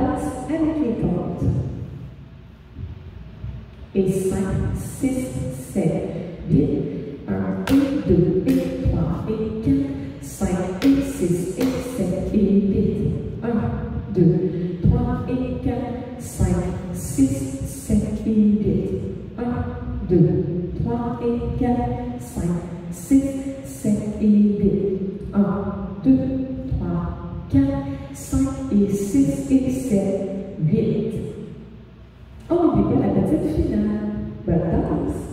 balance and report. Baseline 6 7 6 et 7, 8. On dit pas la petite finale. Hein.